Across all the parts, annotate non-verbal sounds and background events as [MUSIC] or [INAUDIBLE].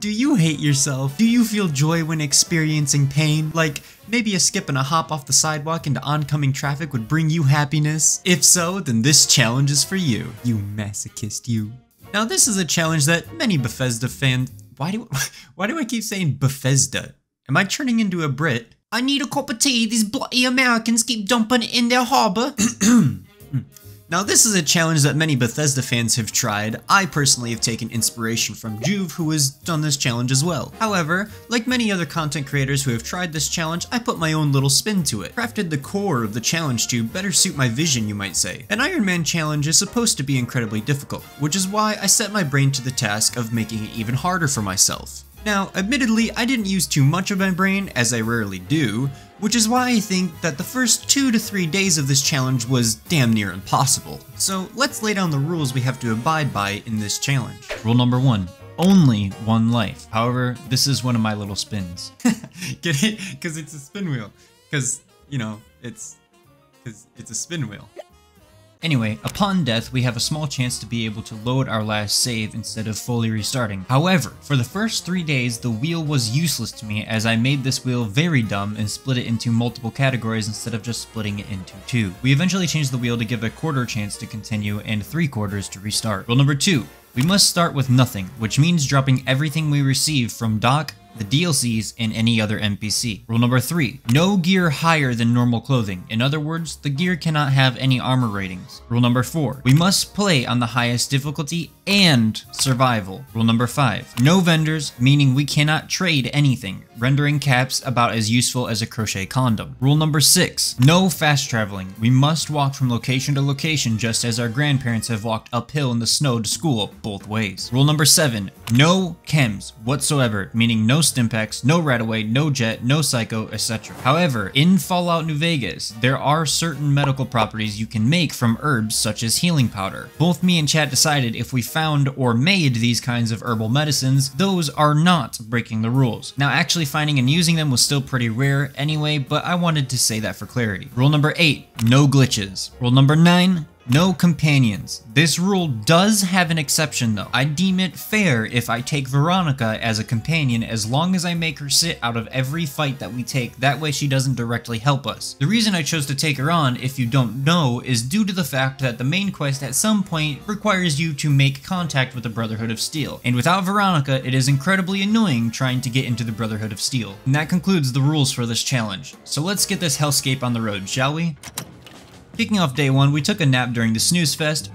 Do you hate yourself? Do you feel joy when experiencing pain? Like, maybe a skip and a hop off the sidewalk into oncoming traffic would bring you happiness? If so, then this challenge is for you, you masochist you. Now this is a challenge that many Bethesda fans- why do, [LAUGHS] why do I keep saying Bethesda? Am I turning into a Brit? I need a cup of tea, these bloody Americans keep dumping it in their harbor. [CLEARS THROAT] Hmm. Now this is a challenge that many Bethesda fans have tried. I personally have taken inspiration from Juve who has done this challenge as well. However, like many other content creators who have tried this challenge, I put my own little spin to it. Crafted the core of the challenge to better suit my vision you might say. An Iron Man challenge is supposed to be incredibly difficult, which is why I set my brain to the task of making it even harder for myself. Now, admittedly, I didn't use too much of my brain, as I rarely do, which is why I think that the first two to three days of this challenge was damn near impossible. So let's lay down the rules we have to abide by in this challenge. Rule number one, only one life. However, this is one of my little spins. [LAUGHS] Get it? Because it's a spin wheel. Because, you know, it's... Because it's a spin wheel. Anyway, upon death, we have a small chance to be able to load our last save instead of fully restarting. However, for the first three days, the wheel was useless to me as I made this wheel very dumb and split it into multiple categories instead of just splitting it into two. We eventually changed the wheel to give a quarter chance to continue and three quarters to restart. Rule number two, we must start with nothing, which means dropping everything we receive from Doc, the DLCs, and any other NPC. Rule number 3. No gear higher than normal clothing. In other words, the gear cannot have any armor ratings. Rule number 4. We must play on the highest difficulty and survival. Rule number 5. No vendors, meaning we cannot trade anything, rendering caps about as useful as a crochet condom. Rule number 6. No fast traveling. We must walk from location to location just as our grandparents have walked uphill in the snow to school both ways. Rule number 7. No chems whatsoever, meaning no Stimpaks, no Radaway, no Jet, no Psycho, etc. However, in Fallout New Vegas, there are certain medical properties you can make from herbs such as healing powder. Both me and Chad decided if we found or made these kinds of herbal medicines, those are not breaking the rules. Now actually finding and using them was still pretty rare anyway, but I wanted to say that for clarity. Rule number 8, no glitches. Rule number 9, no companions. This rule does have an exception though. I deem it fair if I take Veronica as a companion as long as I make her sit out of every fight that we take, that way she doesn't directly help us. The reason I chose to take her on, if you don't know, is due to the fact that the main quest at some point requires you to make contact with the Brotherhood of Steel. And without Veronica, it is incredibly annoying trying to get into the Brotherhood of Steel. And that concludes the rules for this challenge. So let's get this hellscape on the road, shall we? Kicking off day one, we took a nap during the snooze fest.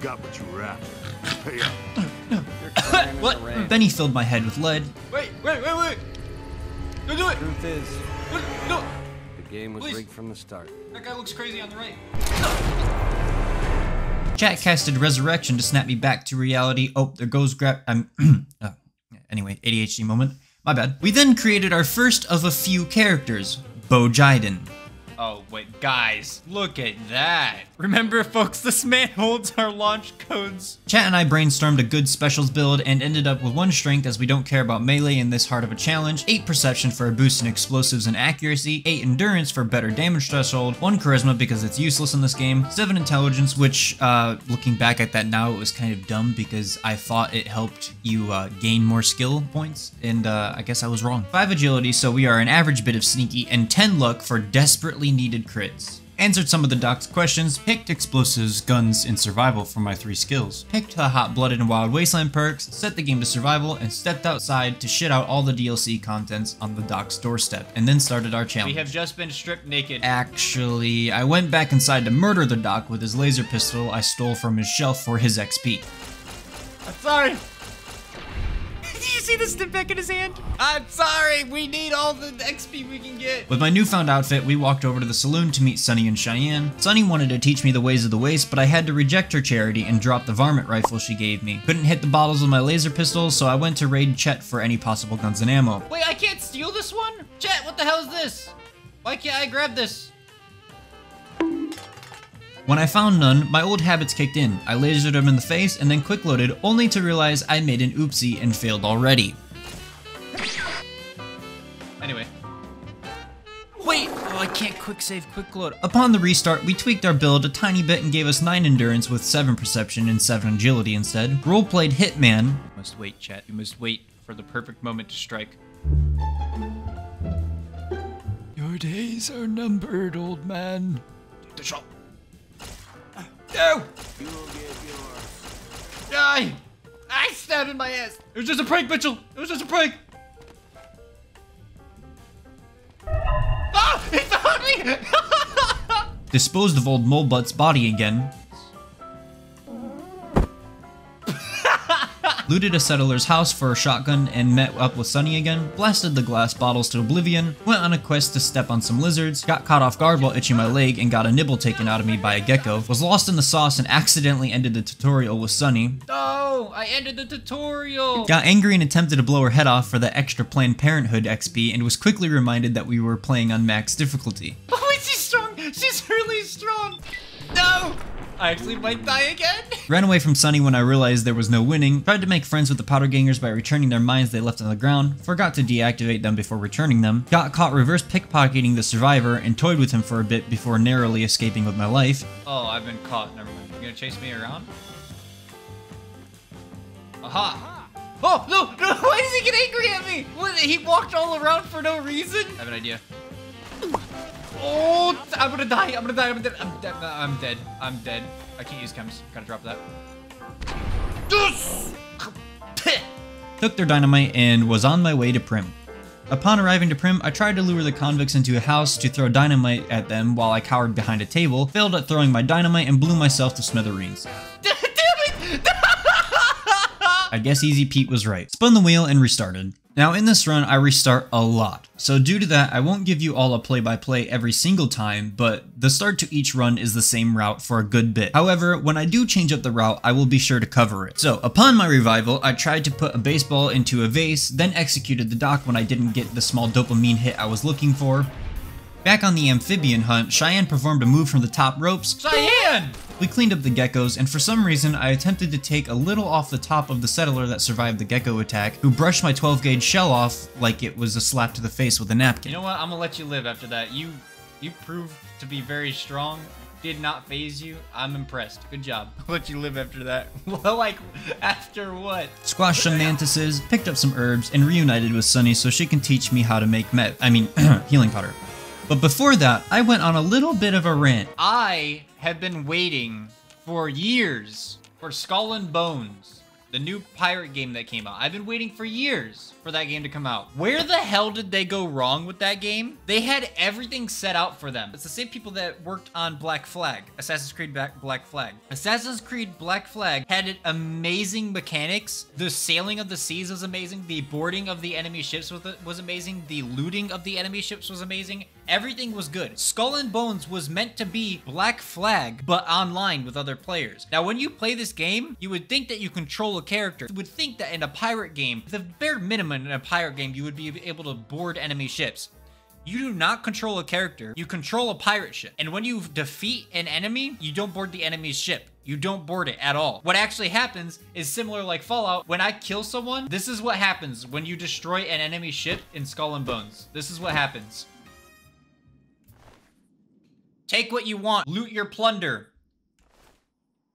Got what you were after. Pay up. [COUGHS] What? Benny filled my head with lead. Wait, wait, wait, wait! Don't do it! Truth is, No! the game was Please. rigged from the start. That guy looks crazy on the right. Chat casted Resurrection to snap me back to reality. Oh, there goes grab. I'm. uh, [COUGHS] anyway, ADHD moment. My bad. We then created our first of a few characters, Bo Jiden. Oh, wait, guys, look at that. Remember, folks, this man holds our launch codes. Chat and I brainstormed a good specials build and ended up with 1 strength as we don't care about melee in this hard of a challenge, 8 perception for a boost in explosives and accuracy, 8 endurance for better damage threshold, 1 charisma because it's useless in this game, 7 intelligence which, uh, looking back at that now, it was kind of dumb because I thought it helped you uh, gain more skill points, and uh, I guess I was wrong. 5 agility so we are an average bit of sneaky, and 10 luck for desperately needed crits. Answered some of the doc's questions, picked explosives, guns, and survival for my three skills. Picked the hot blooded and wild wasteland perks, set the game to survival, and stepped outside to shit out all the DLC contents on the doc's doorstep, and then started our challenge. We have just been stripped naked. Actually, I went back inside to murder the doc with his laser pistol I stole from his shelf for his XP. I'm sorry. Did you see the step back in his hand? I'm sorry. We need all the XP we can get. With my newfound outfit, we walked over to the saloon to meet Sunny and Cheyenne. Sunny wanted to teach me the ways of the waste, but I had to reject her charity and drop the varmint rifle she gave me. Couldn't hit the bottles with my laser pistol, so I went to raid Chet for any possible guns and ammo. Wait, I can't steal this one? Chet, what the hell is this? Why can't I grab this? When I found none, my old habits kicked in. I lasered him in the face and then quick loaded, only to realize I made an oopsie and failed already. Anyway. Wait, oh, I can't quick save, quick load. Upon the restart, we tweaked our build a tiny bit and gave us 9 endurance with 7 perception and 7 agility instead. Roleplayed Hitman. You must wait, chat. You must wait for the perfect moment to strike. Your days are numbered, old man. Take the shot. No! You will get yours. Die! I stabbed in my ass. It was just a prank, Mitchell. It was just a prank. Ah! He found me! [LAUGHS] Disposed of old Molebutt's body again. Looted a settler's house for a shotgun and met up with Sunny again, blasted the glass bottles to oblivion, went on a quest to step on some lizards, got caught off guard while itching my leg and got a nibble taken out of me by a gecko, was lost in the sauce and accidentally ended the tutorial with Sunny. No! I ended the tutorial! Got angry and attempted to blow her head off for the extra Planned Parenthood XP and was quickly reminded that we were playing on max difficulty. Oh, is she strong? She's really strong! No! I actually might die again. [LAUGHS] Ran away from Sunny when I realized there was no winning, tried to make friends with the powder gangers by returning their mines they left on the ground, forgot to deactivate them before returning them, got caught reverse pickpocketing the survivor and toyed with him for a bit before narrowly escaping with my life. Oh, I've been caught. Never mind. You gonna chase me around? Aha! Oh, no, no, [LAUGHS] why does he get angry at me? What, he walked all around for no reason? I have an idea. Oh, I'm gonna die. I'm gonna die. I'm dead. I'm dead. Uh, I'm dead. I'm dead. I can't use chems. Gotta drop that. Took their dynamite and was on my way to Primm. Upon arriving to Primm, I tried to lure the convicts into a house to throw dynamite at them while I cowered behind a table, failed at throwing my dynamite, and blew myself to smithereens. [LAUGHS] Damn it! I guess Easy Pete was right. Spun the wheel and restarted. Now in this run, I restart a lot. So due to that, I won't give you all a play-by-play -play every single time, but the start to each run is the same route for a good bit. However, when I do change up the route, I will be sure to cover it. So upon my revival, I tried to put a baseball into a vase, then executed the doc when I didn't get the small dopamine hit I was looking for. Back on the amphibian hunt, Cheyenne performed a move from the top ropes. Cheyenne! We cleaned up the geckos, and for some reason, I attempted to take a little off the top of the settler that survived the gecko attack, who brushed my 12 gauge shell off like it was a slap to the face with a napkin. You know what? I'm gonna let you live after that. You, you proved to be very strong. Did not phase you. I'm impressed. Good job. I'll [LAUGHS] let you live after that. [LAUGHS] well, like, after what? Squashed some mantises, picked up some herbs, and reunited with Sunny so she can teach me how to make meth. I mean, [CLEARS THROAT] healing powder. But before that, I went on a little bit of a rant. I have been waiting for years for Skull and Bones, the new pirate game that came out. I've been waiting for years for that game to come out. Where the hell did they go wrong with that game? They had everything set out for them. It's the same people that worked on Black Flag, Assassin's Creed Black Flag. Assassin's Creed Black Flag had amazing mechanics. The sailing of the seas was amazing. The boarding of the enemy ships was, amazing. The looting of the enemy ships was amazing. Everything was good. Skull and Bones was meant to be Black Flag, but online with other players. Now, when you play this game, you would think that you control a character. You would think that in a pirate game, the bare minimum in a pirate game, you would be able to board enemy ships. You do not control a character, you control a pirate ship. And when you defeat an enemy, you don't board the enemy's ship. You don't board it at all. What actually happens is similar like Fallout. When I kill someone, this is what happens when you destroy an enemy ship in Skull and Bones. This is what happens. Take what you want. Loot your plunder.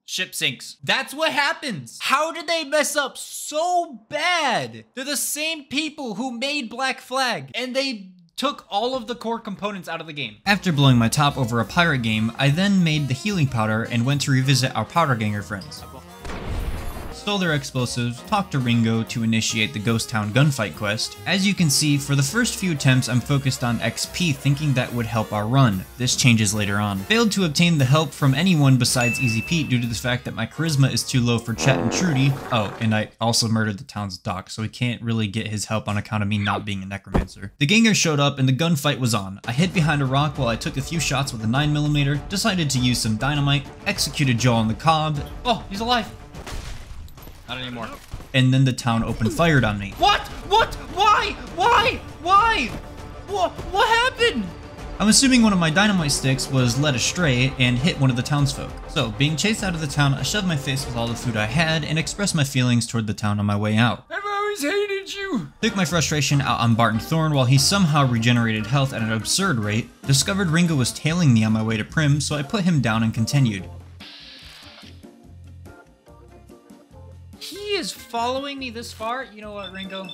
Ship sinks. That's what happens. How did they mess up so bad? They're the same people who made Black Flag and they took all of the core components out of the game. After blowing my top over a pirate game, I then made the healing powder and went to revisit our powder ganger friends stole their explosives, talked to Ringo to initiate the Ghost Town gunfight quest. As you can see, for the first few attempts I'm focused on XP thinking that would help our run. This changes later on. Failed to obtain the help from anyone besides Easy Pete due to the fact that my charisma is too low for Chet and Trudy. Oh, and I also murdered the town's doc, so he can't really get his help on account of me not being a necromancer. The ganger showed up and the gunfight was on. I hid behind a rock while I took a few shots with a 9mm, decided to use some dynamite, executed Joe on the cob. Oh, he's alive. Not anymore. And then the town opened fire on me. What? What? Why? Why? Why? What? What happened? I'm assuming one of my dynamite sticks was led astray and hit one of the townsfolk. So, being chased out of the town, I shoved my face with all the food I had and expressed my feelings toward the town on my way out. I've always hated you. Took my frustration out on Barton Thorn while he somehow regenerated health at an absurd rate. Discovered Ringo was tailing me on my way to Primm, so I put him down and continued. Following me this far. You know what, Ringo?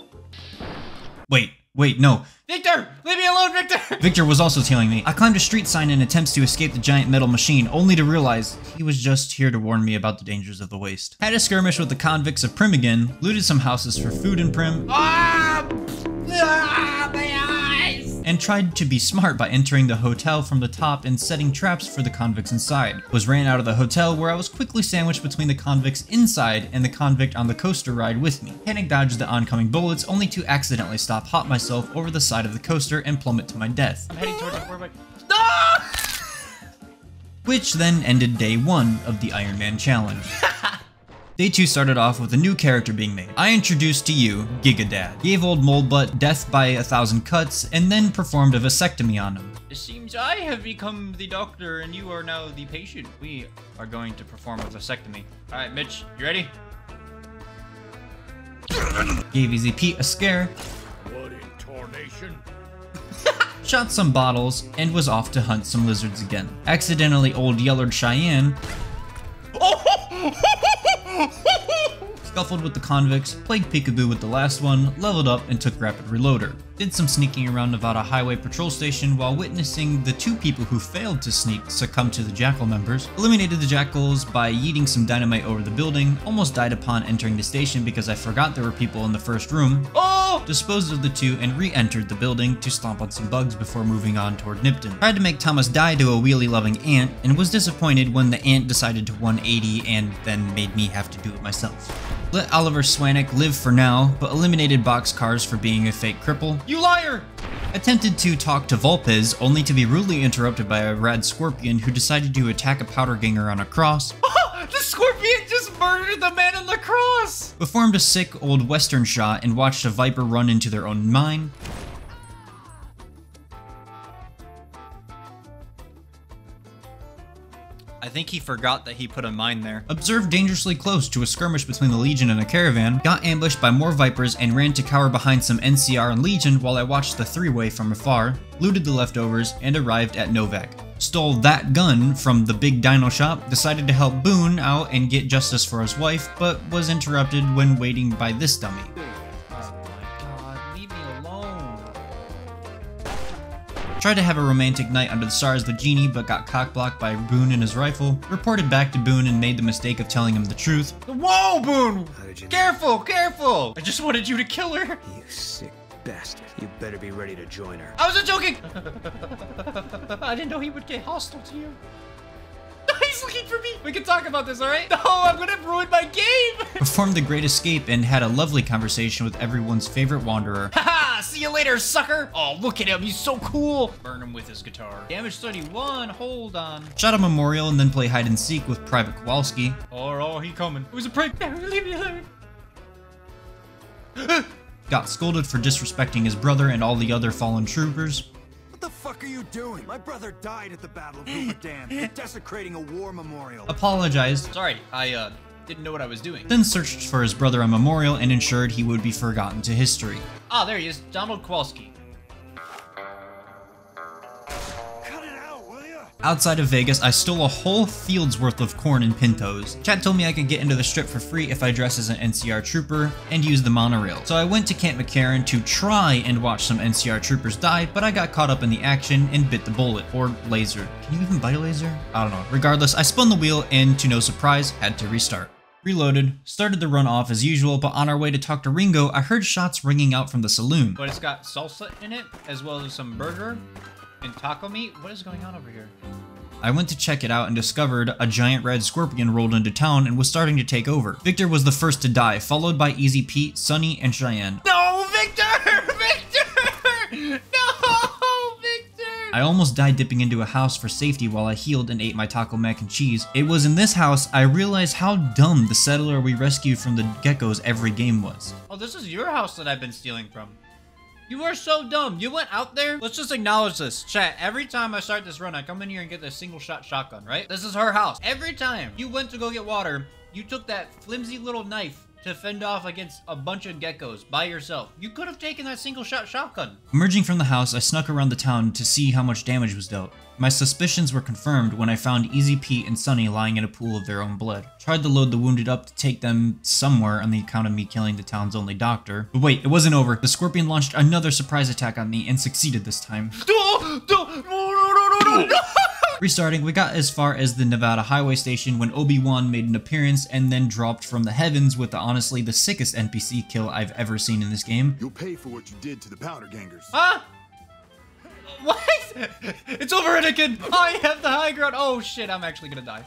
Wait, wait, no. Victor, leave me alone, Victor. [LAUGHS] Victor was also tailing me. I climbed a street sign in attempts to escape the giant metal machine, only to realize he was just here to warn me about the dangers of the waste. Had a skirmish with the convicts of Primm again, looted some houses for food in Primm, Ah! Ah, eyes. And tried to be smart by entering the hotel from the top and setting traps for the convicts inside. Was ran out of the hotel where I was quickly sandwiched between the convicts inside and the convict on the coaster ride with me. Panic dodged the oncoming bullets only to accidentally stop hop myself over the side of the coaster and plummet to my death. I'm heading towards it. Where am I? which then ended day one of the Iron Man challenge. [LAUGHS] Day 2 started off with a new character being made. I introduced to you Gigadad, gave old Mold Butt death by a thousand cuts, and then performed a vasectomy on him. It seems I have become the doctor and you are now the patient. We are going to perform a vasectomy. All right, Mitch, you ready? Gave Easy Pete a scare, What in tarnation? [LAUGHS] shot some bottles, and was off to hunt some lizards again. Accidentally old yellered Cheyenne, scuffled with the convicts, played peekaboo with the last one, leveled up, and took rapid reloader. Did some sneaking around Nevada Highway Patrol Station while witnessing the two people who failed to sneak succumb to the Jackal members. Eliminated the Jackals by yeeting some dynamite over the building. Almost died upon entering the station because I forgot there were people in the first room. Oh! Disposed of the two and re-entered the building to stomp on some bugs before moving on toward Nipton. Tried to make Thomas die to a wheelie-loving ant and was disappointed when the ant decided to 180 and then made me have to do it myself. Let Oliver Swanick live for now, but eliminated boxcars for being a fake cripple. You liar! Attempted to talk to Vulpes, only to be rudely interrupted by a rad scorpion who decided to attack a powder ganger on a cross. [LAUGHS] the scorpion just murdered the man on the cross! Performed a sick old western shot and watched a viper run into their own mine. I think he forgot that he put a mine there. Observed dangerously close to a skirmish between the Legion and a caravan, got ambushed by more Vipers and ran to cower behind some NCR and Legion while I watched the three-way from afar, looted the leftovers, and arrived at Novac. Stole that gun from the big dino shop, decided to help Boone out and get justice for his wife, but was interrupted when waiting by this dummy. Oh my god, leave me alone. Tried to have a romantic night under the stars with Jeannie, but got cockblocked by Boone and his rifle. Reported back to Boone and made the mistake of telling him the truth. Whoa, Boone! How did you know? Careful, careful! I just wanted you to kill her. You sick bastard. You better be ready to join her. I wasn't joking! [LAUGHS] I didn't know he would get hostile to you. [LAUGHS] He's looking for me! We can talk about this, alright? No, [LAUGHS] oh, I'm gonna ruin my game! Performed the Great Escape and had a lovely conversation with everyone's favorite wanderer. Haha! See you later, sucker! Oh, look at him, he's so cool! Burn him with his guitar. Damage 31, hold on. Shot a memorial and then play hide and seek with Private Kowalski. Oh, oh, he coming. It was a prank. Leave me alone. Got scolded for disrespecting his brother and all the other fallen troopers. What the fuck are you doing? My brother died at the Battle of Hoover Dam. You're [LAUGHS] desecrating a war memorial. Apologized, Sorry, I, uh, didn't know what I was doing. then searched for his brother a memorial and ensured he would be forgotten to history. Ah, there he is. Donald Kowalski. Outside of Vegas, I stole a whole field's worth of corn and pintos. Chat told me I could get into the strip for free if I dress as an NCR trooper and use the monorail. So I went to Camp McCarran to try and watch some NCR troopers die, but I got caught up in the action and bit the bullet, or laser. Can you even bite a laser? I don't know. Regardless, I spun the wheel and to no surprise, had to restart. Reloaded, started the run off as usual, but on our way to talk to Ringo, I heard shots ringing out from the saloon. But it's got salsa in it, as well as some burger and taco meat. What is going on over here? I went to check it out and discovered a giant red scorpion rolled into town and was starting to take over. Victor was the first to die, followed by Easy Pete, Sunny, and Cheyenne. No, Victor! [LAUGHS] Victor! No, Victor! I almost died dipping into a house for safety while I healed and ate my taco mac and cheese. It was in this house I realized how dumb the settler we rescued from the geckos every game was. Oh, this is your house that I've been stealing from. You are so dumb. You went out there. Let's just acknowledge this. Chat, every time I start this run, I come in here and get this single shot shotgun, right? This is her house. Every time you went to go get water, you took that flimsy little knife to fend off against a bunch of geckos by yourself. You could have taken that single shot shotgun. Emerging from the house, I snuck around the town to see how much damage was dealt. My suspicions were confirmed when I found Easy Pete and Sunny lying in a pool of their own blood. Tried to load the wounded up to take them somewhere on the account of me killing the town's only doctor. But wait, it wasn't over. The Scorpion launched another surprise attack on me and succeeded this time. [LAUGHS] No, no, no, no, no, no, no. Restarting, we got as far as the Nevada highway station when Obi-Wan made an appearance and then dropped from the heavens with the, honestly the sickest NPC kill I've ever seen in this game. You'll pay for what you did to the powder gangers. Huh? What? It's over, Anakin! I have the high ground! Oh shit, I'm actually gonna die.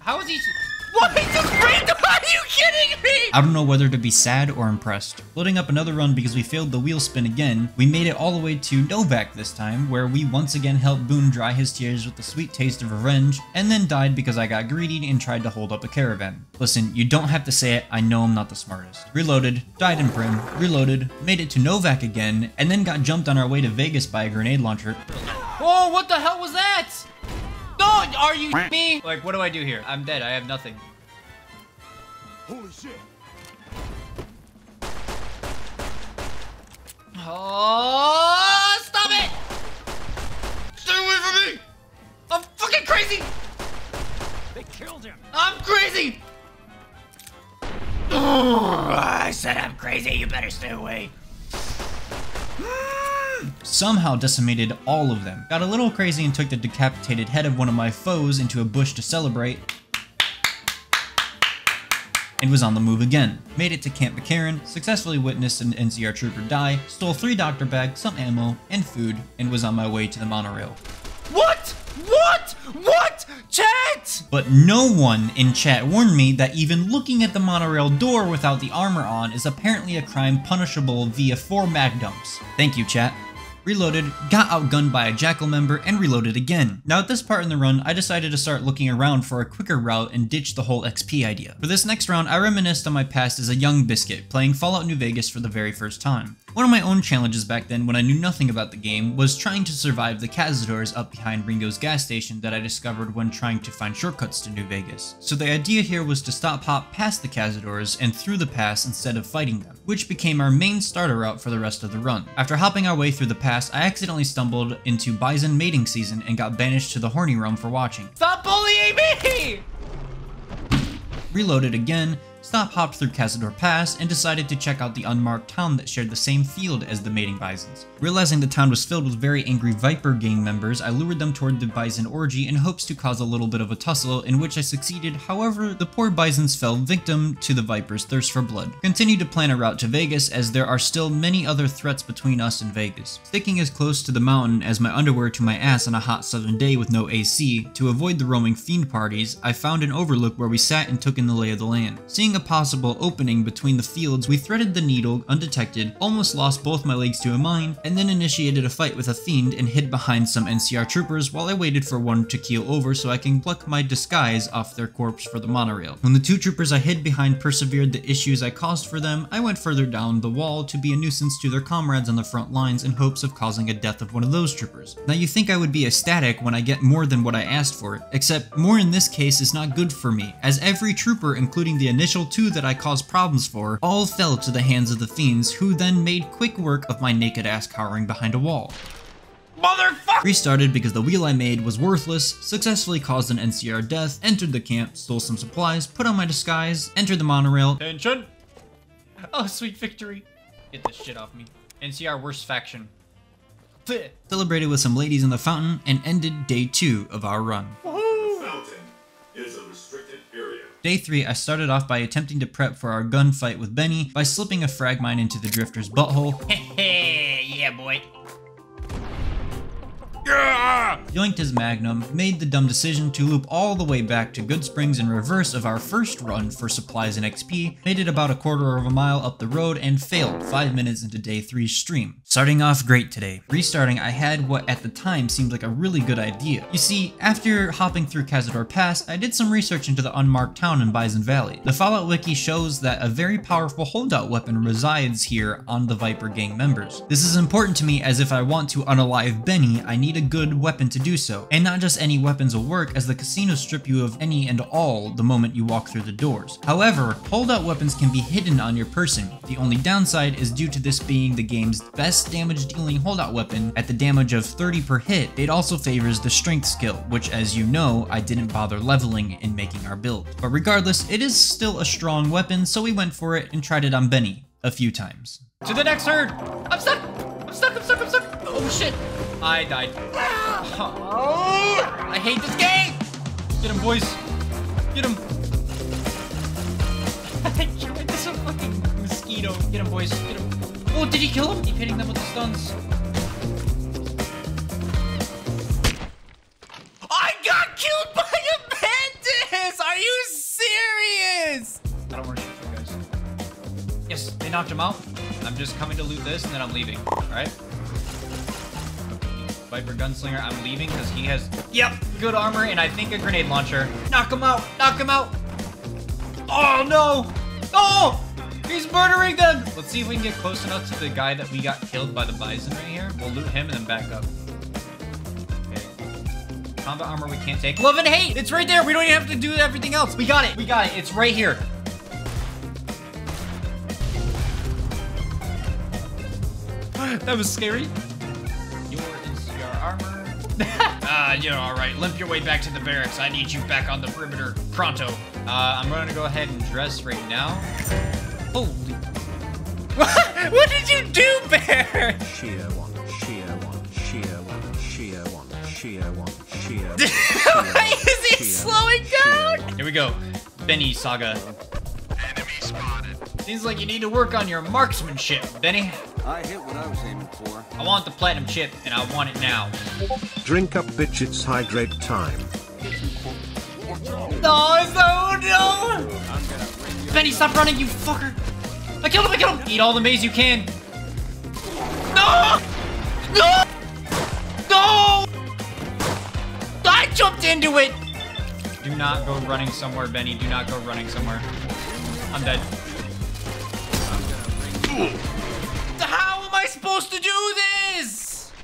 How is he... What? He just random? Are you kidding me? I don't know whether to be sad or impressed. Loading up another run because we failed the wheel spin again, we made it all the way to Novac this time, where we once again helped Boone dry his tears with the sweet taste of revenge, and then died because I got greedy and tried to hold up a caravan. Listen, you don't have to say it, I know I'm not the smartest. Reloaded, died in Primm, reloaded, made it to Novac again, and then got jumped on our way to Vegas by a grenade launcher. Oh, what the hell was that? No, are you me? Like, what do I do here? I'm dead. I have nothing. Holy shit! Oh, stop it! Stay away from me! I'm fucking crazy! They killed him. I'm crazy! [SIGHS] I said I'm crazy. You better stay away. [SIGHS] [SIGHS] somehow decimated all of them. Got a little crazy and took the decapitated head of one of my foes into a bush to celebrate, and was on the move again. Made it to Camp McCarran, successfully witnessed an NCR trooper die, stole three doctor bags, some ammo, and food, and was on my way to the monorail. What? What? What? Chat! But no one in chat warned me that even looking at the monorail door without the armor on is apparently a crime punishable via 4 mag dumps. Thank you, chat. Reloaded, got outgunned by a Jackal member, and reloaded again. Now at this part in the run, I decided to start looking around for a quicker route and ditch the whole XP idea. For this next round, I reminisced on my past as a young Bizkiit, playing Fallout New Vegas for the very first time. One of my own challenges back then when I knew nothing about the game was trying to survive the Cazadors up behind Ringo's gas station that I discovered when trying to find shortcuts to New Vegas. So the idea here was to stop hop past the Cazadors and through the pass instead of fighting them, which became our main starter route for the rest of the run. After hopping our way through the pass, I accidentally stumbled into Bison mating season and got banished to the Horny Realm for watching. Stop bullying me! reloaded again, stop hopped through Cazador Pass, and decided to check out the unmarked town that shared the same field as the mating bisons. Realizing the town was filled with very angry Viper gang members, I lured them toward the bison orgy in hopes to cause a little bit of a tussle, in which I succeeded, however, the poor bisons fell victim to the Viper's thirst for blood. Continued to plan a route to Vegas, as there are still many other threats between us and Vegas. Sticking as close to the mountain as my underwear to my ass on a hot southern day with no AC, to avoid the roaming fiend parties, I found an overlook where we sat and took in the lay of the land. Seeing a possible opening between the fields, we threaded the needle undetected, almost lost both my legs to a mine, and then initiated a fight with a fiend and hid behind some NCR troopers while I waited for one to keel over so I can pluck my disguise off their corpse for the monorail. When the two troopers I hid behind persevered the issues I caused for them, I went further down the wall to be a nuisance to their comrades on the front lines in hopes of causing a death of one of those troopers. Now you think I would be ecstatic when I get more than what I asked for, except more in this case is not good for me, as every trooper including the initial two that I caused problems for, all fell to the hands of the fiends who then made quick work of my naked ass cowering behind a wall. Motherfucker! Restarted because the wheel I made was worthless, successfully caused an NCR death, entered the camp, stole some supplies, put on my disguise, entered the monorail, Attention! Oh, sweet victory. Get this shit off me. NCR worst faction. Bleh. celebrated with some ladies in the fountain, and ended day 2 of our run. Fountain is a restricted area. Day 3, I started off by attempting to prep for our gunfight with Benny by slipping a frag mine into the drifter's butthole, [LAUGHS] yeah, boy. Yoinked his magnum, made the dumb decision to loop all the way back to Goodsprings in reverse of our first run for supplies and XP, made it about a quarter of a mile up the road, and failed 5 minutes into day 3's stream. Starting off great today. Restarting, I had what at the time seemed like a really good idea. You see, after hopping through Cazador Pass, I did some research into the unmarked town in Bison Valley. The Fallout Wiki shows that a very powerful holdout weapon resides here on the Viper gang members. This is important to me as if I want to unalive Benny, I need a good weapon to do so. And not just any weapons will work as the casinos strip you of any and all the moment you walk through the doors. However, holdout weapons can be hidden on your person. The only downside is due to this being the game's best damage dealing holdout weapon at the damage of 30 per hit, it also favors the strength skill, which as you know, I didn't bother leveling in making our build. But regardless, it is still a strong weapon, so we went for it and tried it on Benny a few times. To the next herd! I'm stuck! I'm stuck, I'm stuck, I'm stuck! Oh shit! I died. Oh, I hate this game! Get him, boys! Get him! [LAUGHS] this is a fucking mosquito. Get him, boys. Get him. Oh, did he kill him? Keep hitting them with the stuns. I got killed by a mantis! Are you serious? I don't want to shoot you guys. Yes, they knocked him out. I'm just coming to loot this and then I'm leaving. Alright? Viper Gunslinger, I'm leaving because he has, yep, good armor and I think a grenade launcher. Knock him out! Knock him out! Oh no! Oh! He's murdering them! Let's see if we can get close enough to the guy that we got killed by the bison right here. We'll loot him and then back up. Okay. Combat armor we can't take. Love and hate! It's right there! We don't even have to do everything else! We got it! We got it! It's right here! [GASPS] that was scary. Ah, you're alright. Limp your way back to the barracks. I need you back on the perimeter. Pronto. Uh, I'm gonna go ahead and dress right now. Holy. what [LAUGHS] what did you do, Bear? Sheer one, sheer one, sheer one, sheer one, sheer one, sheer one. Why is he slowing down? Here we go. Benny Saga. Enemy spotted. Seems like you need to work on your marksmanship, Benny. I hit what I was aiming for. I want the platinum chip, and I want it now. Drink up, bitch, it's hydrate time. No, no, no! Benny, stop running, you fucker! I killed him, I killed him! Eat all the maize you can. No! No! No! I jumped into it! Do not go running somewhere, Benny. Do not go running somewhere. I'm dead. How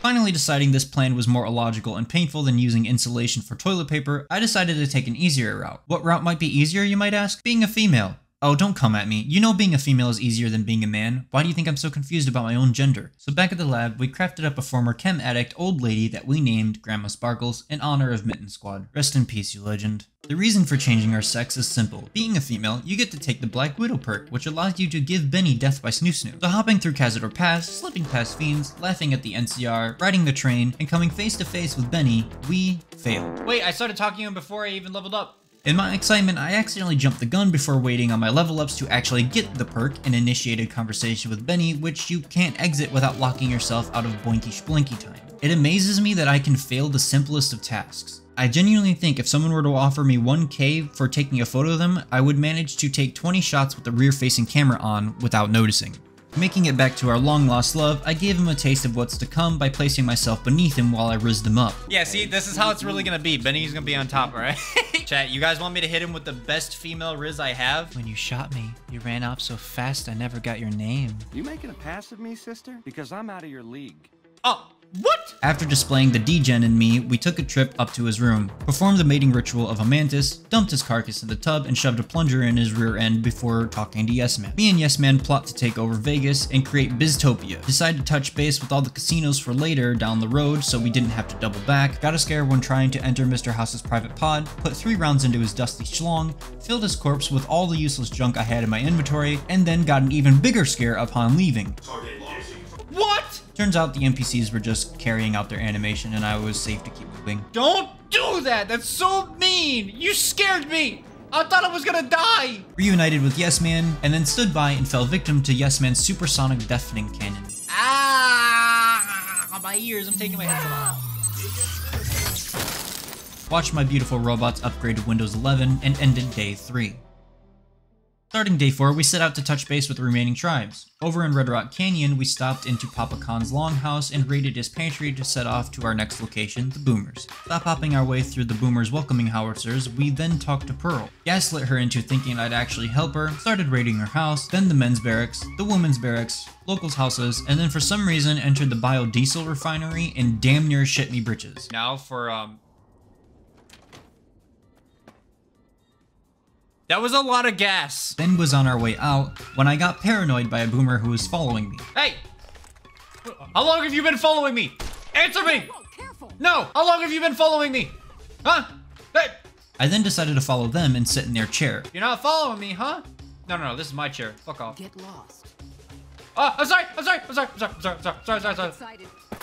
Finally deciding this plan was more illogical and painful than using insulation for toilet paper, I decided to take an easier route. What route might be easier, you might ask? Being a female. Oh, don't come at me. You know being a female is easier than being a man. Why do you think I'm so confused about my own gender? So back at the lab, we crafted up a former chem addict old lady that we named Grandma Sparkles in honor of Mitten Squad. Rest in peace, you legend. The reason for changing our sex is simple. Being a female, you get to take the Black Widow perk, which allows you to give Benny death by Snoo Snoo. So hopping through Cazador Pass, slipping past fiends, laughing at the NCR, riding the train, and coming face to face with Benny, we failed. Wait, I started talking to him before I even leveled up. In my excitement, I accidentally jumped the gun before waiting on my level ups to actually get the perk and initiated conversation with Benny, which you can't exit without locking yourself out of boinky splinky time. It amazes me that I can fail the simplest of tasks. I genuinely think if someone were to offer me 1k for taking a photo of them, I would manage to take 20 shots with the rear facing camera on without noticing. Making it back to our long lost love, I gave him a taste of what's to come by placing myself beneath him while I rizzed him up. Yeah, see, this is how it's really gonna be. Benny's gonna be on top, alright? [LAUGHS] Chat, you guys want me to hit him with the best female Riz I have? When you shot me, you ran off so fast I never got your name. You making a pass of me, sister? Because I'm out of your league. Oh, what? After displaying the degen in me, we took a trip up to his room, performed the mating ritual of a mantis, dumped his carcass in the tub, and shoved a plunger in his rear end before talking to Yes Man. Me and Yes Man plot to take over Vegas and create Biztopia. Decide to touch base with all the casinos for later down the road so we didn't have to double back, got a scare when trying to enter Mr. House's private pod, put three rounds into his dusty schlong, filled his corpse with all the useless junk I had in my inventory, and then got an even bigger scare upon leaving. What? Turns out the NPCs were just carrying out their animation and I was safe to keep moving. Don't do that! That's so mean! You scared me! I thought I was gonna die! reunited with Yes Man, and then stood by and fell victim to Yes Man's supersonic deafening cannon. Ah! My ears, I'm taking my headset off. Watched my beautiful robots upgrade to Windows 11 and ended day 3. Starting day 4, we set out to touch base with the remaining tribes. Over in Red Rock Canyon, we stopped into Papa Khan's longhouse and raided his pantry to set off to our next location, the Boomers. Stop hopping our way through the Boomers' welcoming howitzers, we then talked to Pearl. Gaslit her into thinking I'd actually help her, started raiding her house, then the men's barracks, the women's barracks, locals' houses, and then for some reason entered the biodiesel refinery and damn near shit me britches. Now for, um... That was a lot of gas. Then was on our way out when I got paranoid by a boomer who was following me. Hey! How long have you been following me? Answer me! Careful! No! How long have you been following me? Huh? Hey! I then decided to follow them and sit in their chair. You're not following me, huh? No, no, no, this is my chair. Fuck off. Get lost. Oh, I'm sorry, I'm sorry, I'm sorry, I'm sorry, I'm sorry, sorry, sorry, sorry, sorry.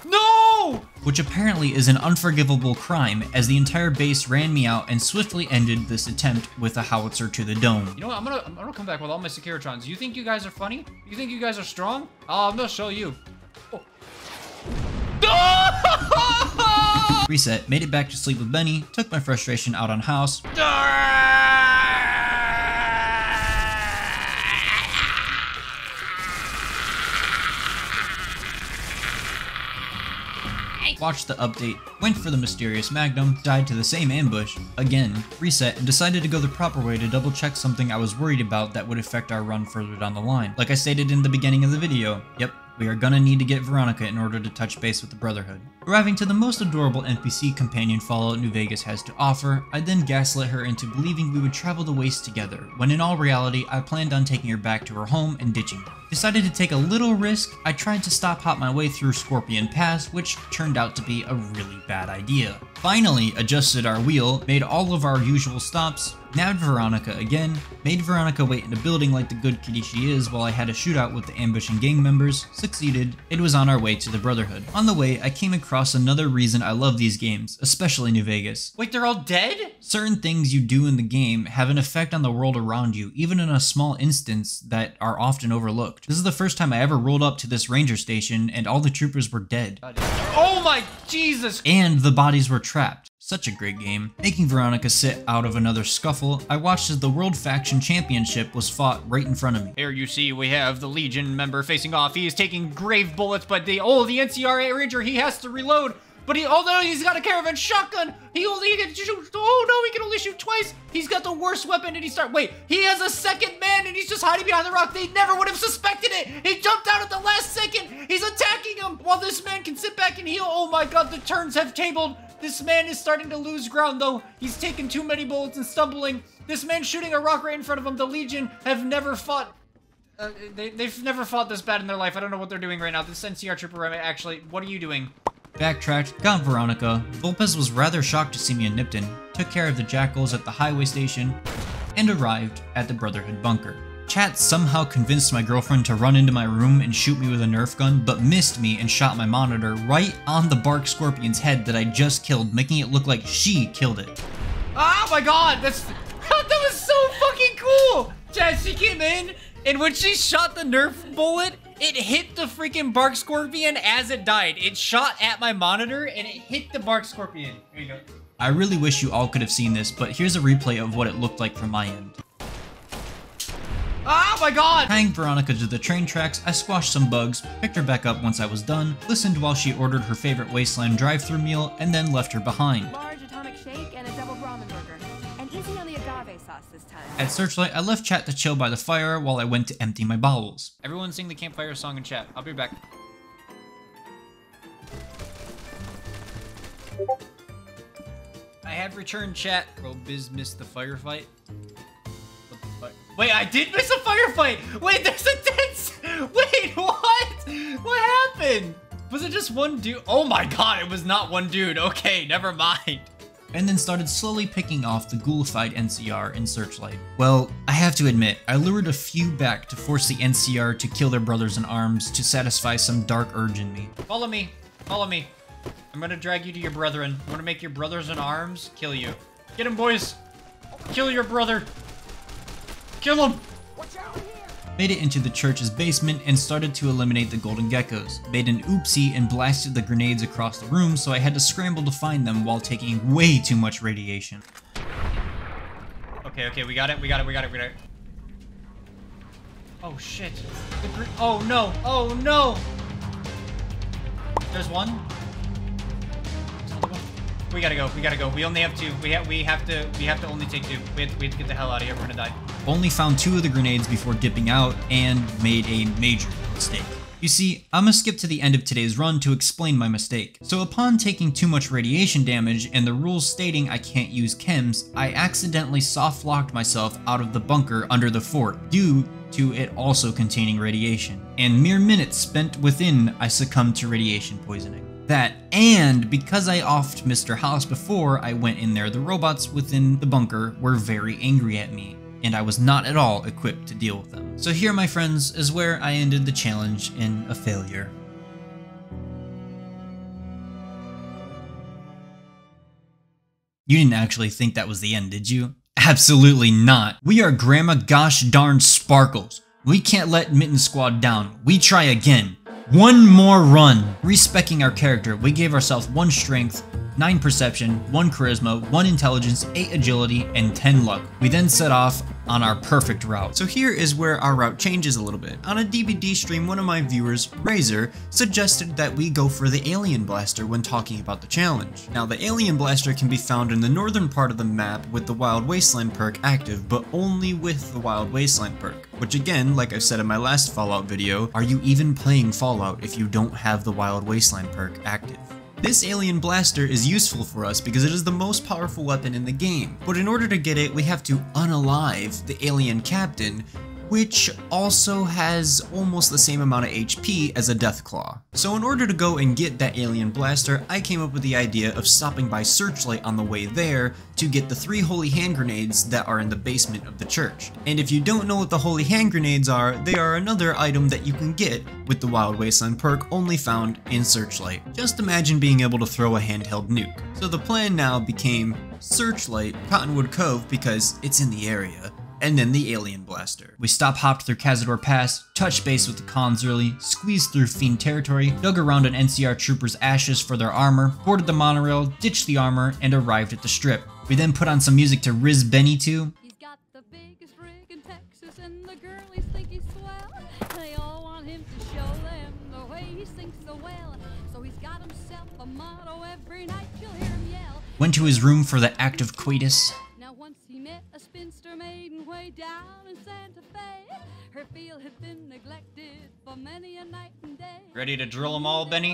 No! which apparently is an unforgivable crime as the entire base ran me out and swiftly ended this attempt with a howitzer to the dome. You know what? I'm gonna I'm gonna come back with all my Securitrons. You think you guys are funny? You think you guys are strong? Oh, I'm gonna show you. Oh. [LAUGHS] Reset, made it back to sleep with Benny, took my frustration out on House, watched the update, went for the mysterious Magnum, died to the same ambush, again, reset, and decided to go the proper way to double check something I was worried about that would affect our run further down the line. Like I stated in the beginning of the video, yep, we are gonna need to get Veronica in order to touch base with the Brotherhood. Arriving to the most adorable NPC companion Fallout New Vegas has to offer, I then gaslit her into believing we would travel the waste together, when in all reality I planned on taking her back to her home and ditching her. Decided to take a little risk, I tried to stop hop my way through Scorpion Pass, which turned out to be a really bad idea. Finally adjusted our wheel, made all of our usual stops, nabbed Veronica again, made Veronica wait in a building like the good kitty she is while I had a shootout with the ambushing gang members, succeeded, it was on our way to the Brotherhood. On the way, I came across another reason I love these games, especially New Vegas. Wait, they're all dead? Certain things you do in the game have an effect on the world around you, even in a small instance that are often overlooked. This is the first time I ever rolled up to this ranger station and all the troopers were dead. Oh my Jesus! And the bodies were trapped. Such a great game. Making Veronica sit out of another scuffle, I watched as the World Faction Championship was fought right in front of me. Here you see we have the Legion member facing off. He is taking grave bullets, but the oh the NCRA Ranger he has to reload. But he although he's got a caravan shotgun, he only he can shoot. Oh no, he can only shoot twice. He's got the worst weapon, and he start. Wait, he has a second man, and he's just hiding behind the rock. They never would have suspected it. He jumped out at the last second. He's attacking him while this man can sit back and heal. Oh my God, the turns have tabled. This man is starting to lose ground though. He's taken too many bullets and stumbling. This man shooting a rock right in front of him. The Legion have never fought uh, they, they've never fought this bad in their life. I don't know what they're doing right now. This NCR trooper, actually, what are you doing? Backtracked, got Veronica. Vulpes was rather shocked to see me in Nipton, took care of the jackals at the highway station, and arrived at the Brotherhood bunker. Chat somehow convinced my girlfriend to run into my room and shoot me with a Nerf gun, but missed me and shot my monitor right on the Bark Scorpion's head that I just killed, making it look like she killed it. Oh my god, that's [LAUGHS] that was so fucking cool! Chad, she came in, and when she shot the Nerf bullet, it hit the freaking Bark Scorpion as it died. It shot at my monitor, and it hit the Bark Scorpion. Here you go. I really wish you all could have seen this, but here's a replay of what it looked like from my end. Oh my god! Tying Veronica to the train tracks, I squashed some bugs, picked her back up once I was done, listened while she ordered her favorite Wasteland drive-through meal, and then left her behind. Large atomic shake and a double Brahmin burger. And easy on the agave sauce this time. At Searchlight, I left chat to chill by the fire while I went to empty my bowels. Everyone sing the campfire song in chat. I'll be back. I have returned chat. Bro, Biz missed the firefight. What the fuck? Wait, I did miss a firefight! Wait, there's a dead... [LAUGHS] Wait, what? What happened? Was it just one dude? Oh my god, it was not one dude. Okay, never mind. and then started slowly picking off the ghoulified NCR in Searchlight. Well, I have to admit, I lured a few back to force the NCR to kill their brothers in arms to satisfy some dark urge in me. Follow me. Follow me. I'm gonna drag you to your brethren. I'm gonna make your brothers in arms kill you. Get him, boys. Kill your brother. Kill him. Made it into the church's basement and started to eliminate the golden geckos. Made an oopsie and blasted the grenades across the room, so I had to scramble to find them while taking way too much radiation. Okay, okay, we got it. We got it. We got it. We got it. Oh shit. The gr- oh no. Oh no. There's one. We gotta go. We gotta go. We only have two. We have. We have to. We have to only take two. We have we have to get the hell out of here. We're gonna die. Only found two of the grenades before dipping out and made a major mistake. You see, I'm gonna skip to the end of today's run to explain my mistake. So upon taking too much radiation damage and the rules stating I can't use chems, I accidentally soft locked myself out of the bunker under the fort due to it also containing radiation. And mere minutes spent within, I succumbed to radiation poisoning. That, and because I offed Mr. House before I went in there, the robots within the bunker were very angry at me, and I was not at all equipped to deal with them. So here, my friends, is where I ended the challenge in a failure. You didn't actually think that was the end, did you? Absolutely not. We are Grandma Gosh Darn Sparkles. We can't let Mitten Squad down. We try again. One more run. Respecking our character, we gave ourselves one strength, 9 perception, 1 charisma, 1 intelligence, 8 agility, and 10 luck. We then set off on our perfect route. So here is where our route changes a little bit. On a DVD stream, one of my viewers, Razor, suggested that we go for the Alien Blaster when talking about the challenge. Now the Alien Blaster can be found in the northern part of the map with the Wild Wasteland perk active, but only with the Wild Wasteland perk. Which again, like I said in my last Fallout video, are you even playing Fallout if you don't have the Wild Wasteland perk active? This alien blaster is useful for us because it is the most powerful weapon in the game, but in order to get it, we have to unalive the alien captain, which also has almost the same amount of HP as a Deathclaw. So in order to go and get that alien blaster, I came up with the idea of stopping by Searchlight on the way there to get the three holy hand grenades that are in the basement of the church. And if you don't know what the holy hand grenades are, they are another item that you can get with the Wild Wasteland perk only found in Searchlight. Just imagine being able to throw a handheld nuke. So the plan now became Searchlight, Cottonwood Cove because it's in the area, and then the Alien Blaster. We stop hopped through Cazador Pass, touched base with the Khans early, squeezed through Fiend territory, dug around an NCR trooper's ashes for their armor, boarded the monorail, ditched the armor, and arrived at the strip. We then put on some music to Riz Benny to, He's got the biggest rig in Texas, and the girlies think he's swell. They all want him to show them the way he sings so well. So he's got himself a motto every night you'll hear him yell. went to his room for the act of coitus, way down in Santa Fe. Her field had been neglected for many a night and day. Ready to drill them all, Benny?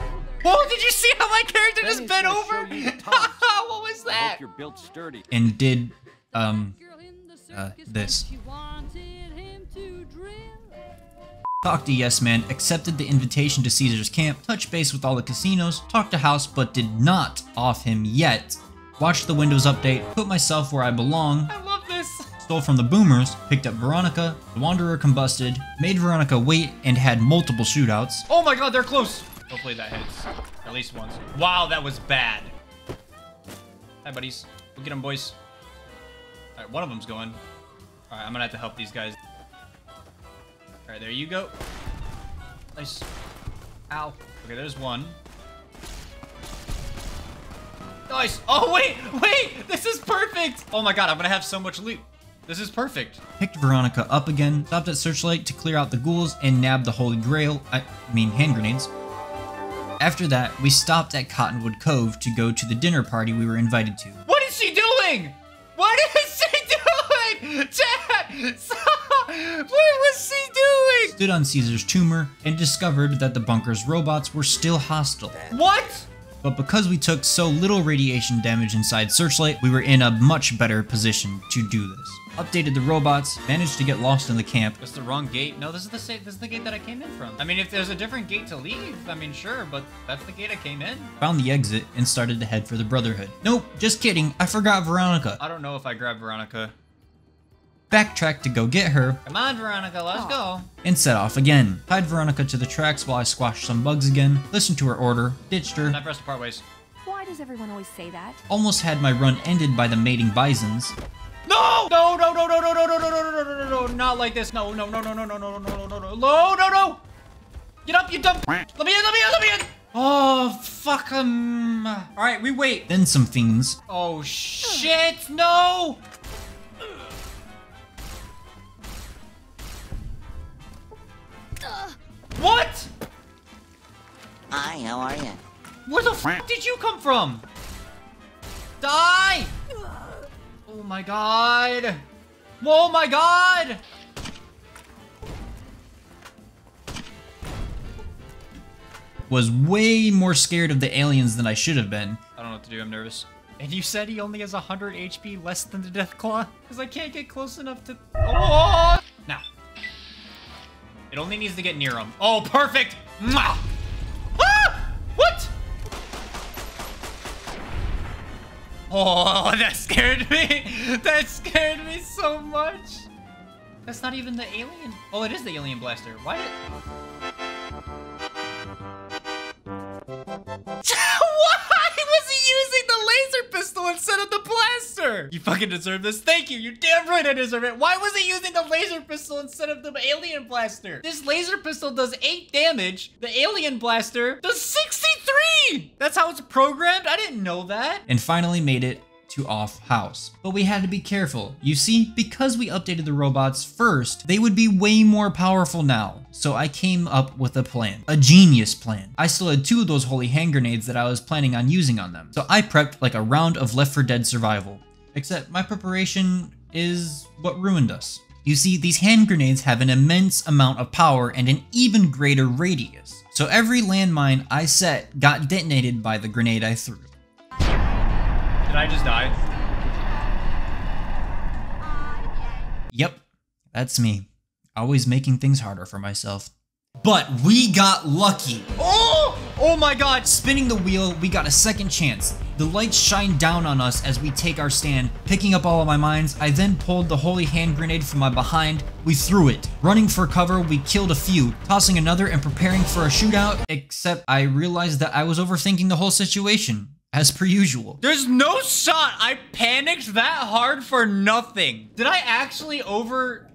No Whoa! Did you see how my character just bent over? show you [LAUGHS] what was I that? hope you're built sturdy. and did, um, girl in the uh, this. said She wanted him to. Talked to Yes Man, accepted the invitation to Caesar's camp, touched base with all the casinos, talked to House but did not off him yet, watched the Windows update, put myself where I belong, I love this. Stole from the boomers, picked up Veronica, the Wanderer combusted, made Veronica wait, and had multiple shootouts, Oh my god, they're close. Hopefully that hits. At least once. Wow, that was bad. Hi, buddies. We'll get them, boys. Alright, one of them's going. Alright, I'm gonna have to help these guys. Alright, there you go. Nice. Ow. Okay, there's one. Nice. Oh, wait, wait. This is perfect. Oh my god, I'm gonna have so much loot. This is perfect. picked Veronica up again, stopped at Searchlight to clear out the ghouls, and nabbed the Holy Grail, I mean hand grenades. After that, we stopped at Cottonwood Cove to go to the dinner party we were invited to. What is she doing? What is she [LAUGHS] doing? Stop! What was she doing? Stood on Caesar's tumor and discovered that the bunker's robots were still hostile. What? But because we took so little radiation damage inside Searchlight, we were in a much better position to do this. Updated the robots, managed to get lost in the camp, That's the wrong gate. No, this is the same. This is the gate that I came in from. I mean, if there's a different gate to leave, I mean, sure, but that's the gate I came in. found the exit, and started to head for the Brotherhood. Nope, just kidding, I forgot Veronica. I don't know if I grabbed Veronica. Backtracked to go get her, Come on, Veronica, let's go. and set off again. Tied Veronica to the tracks while I squashed some bugs again, listened to her order, ditched her, Not for us part ways. Why does everyone always say that? almost had my run ended by the mating bisons, no! No, no, no, no, no, no, no, no, no, no, no, no, no, no, not like this. No, no, no, no, no, no, no, no, no, no, no, no, no, no. Get up, you dumb. Let me in, let me in, let me in. Oh, fuck him. All right, we wait. Then some things. Oh, shit, no. What? Hi, how are you? Where the fuck did you come from? Die! Oh my god! Oh my god! Was way more scared of the aliens than I should have been. I don't know what to do, I'm nervous. And you said he only has 100 HP less than the Deathclaw? Because I can't get close enough to... Oh! Now. It only needs to get near him. Oh, perfect! Mwah! Oh, [LAUGHS] that scared me! That scared me so much! That's not even the alien. Oh, it is the alien blaster. Why did... [LAUGHS] Why was he using the laser pistol instead of the blaster? You fucking deserve this. Thank you. You're damn right I deserve it. Why was he using the laser pistol instead of the alien blaster? This laser pistol does 8 damage. The alien blaster does 63! That's how it's programmed? I didn't know that. and finally made it to off house. But we had to be careful. You see, because we updated the robots first, they would be way more powerful now. So I came up with a plan. A genius plan. I still had two of those holy hand grenades that I was planning on using on them. So I prepped like a round of Left 4 Dead survival. Except my preparation is what ruined us. You see, these hand grenades have an immense amount of power and an even greater radius. So every landmine I set got detonated by the grenade I threw. Did I just die? Yep, that's me. Always making things harder for myself. But we got lucky. Oh! Oh my god! Spinning the wheel, we got a second chance. The lights shine down on us as we take our stand. Picking up all of my mines, I then pulled the holy hand grenade from my behind. We threw it. Running for cover, we killed a few, tossing another and preparing for a shootout. Except I realized that I was overthinking the whole situation, as per usual. There's no shot! I panicked that hard for nothing! Did I actually over...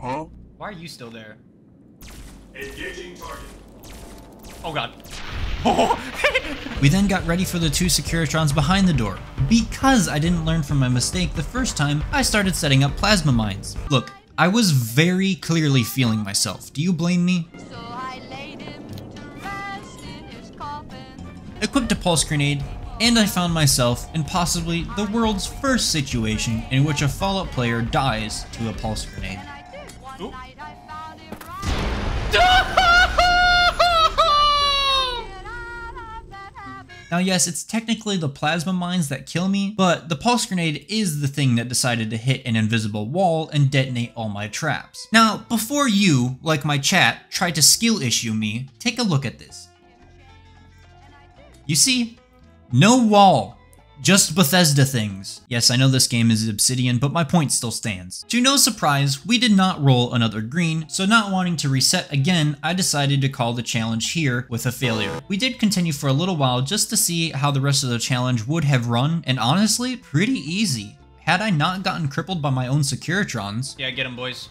Huh? Why are you still there? Engaging target. Oh god. [LAUGHS] We then got ready for the two Securitrons behind the door. Because I didn't learn from my mistake the first time, I started setting up plasma mines. Look, I was very clearly feeling myself. Do you blame me? So Equipped a pulse grenade, and I found myself in possibly the world's first situation in which a Fallout player dies to a pulse grenade. And I did. One night [LAUGHS] I found him right. Get out of that habit. Now yes, it's technically the plasma mines that kill me, but the pulse grenade is the thing that decided to hit an invisible wall and detonate all my traps. Now, before you, like my chat, try to skill issue me, take a look at this. You see? No wall. Just Bethesda things. Yes, I know this game is Obsidian, but my point still stands. To no surprise, we did not roll another green, so not wanting to reset again, I decided to call the challenge here with a failure. We did continue for a little while just to see how the rest of the challenge would have run, and honestly, pretty easy. Had I not gotten crippled by my own Securitrons, yeah, get him, boys.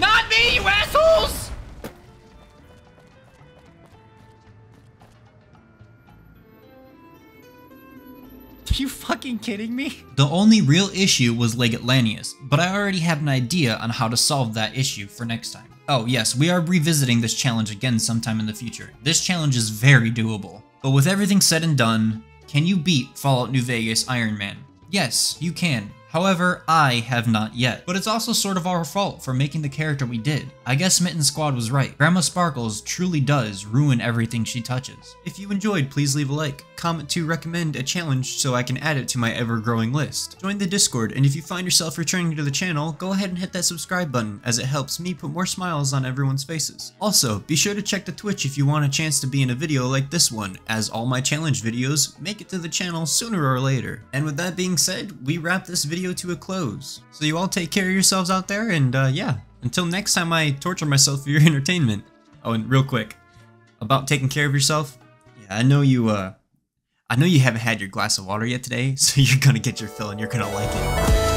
Not me, you assholes! Are [LAUGHS] you fucking kidding me? The only real issue was Legate Lanius, but I already have an idea on how to solve that issue for next time. Oh yes, we are revisiting this challenge again sometime in the future. This challenge is very doable. But with everything said and done, can you beat Fallout New Vegas Iron Man? Yes, you can. However, I have not yet. But it's also sort of our fault for making the character we did. I guess Mitten Squad was right. Grandma Sparkles truly does ruin everything she touches. If you enjoyed, please leave a like. Comment to recommend a challenge so I can add it to my ever-growing list. Join the Discord, and if you find yourself returning to the channel, go ahead and hit that subscribe button, as it helps me put more smiles on everyone's faces. Also, be sure to check the Twitch if you want a chance to be in a video like this one, as all my challenge videos make it to the channel sooner or later. And with that being said, we wrap this video to a close. So you all take care of yourselves out there, and uh, yeah, until next time I torture myself for your [LAUGHS] entertainment. Oh, and real quick, about taking care of yourself, yeah, I know you, uh, I know you haven't had your glass of water yet today, [LAUGHS] so you're gonna get your fill and you're gonna like it.